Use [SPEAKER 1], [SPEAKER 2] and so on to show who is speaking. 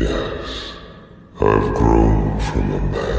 [SPEAKER 1] Yes, I've grown from a man.